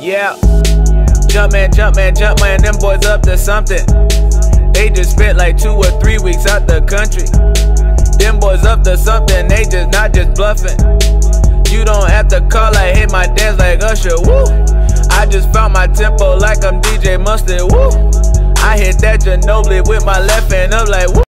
Yeah. Jumpman, jump man, Jumpman. them boys up to something. They just spent like two or three weeks out the country. Them boys up to something, they just not just bluffing. You don't have to call, I hit my dance like Usher, woo. I just found my tempo like I'm DJ Mustard, woo. I hit that Ginobili with my left hand up like woo.